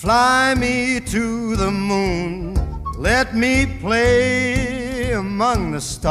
Fly me to the moon, let me play among the stars.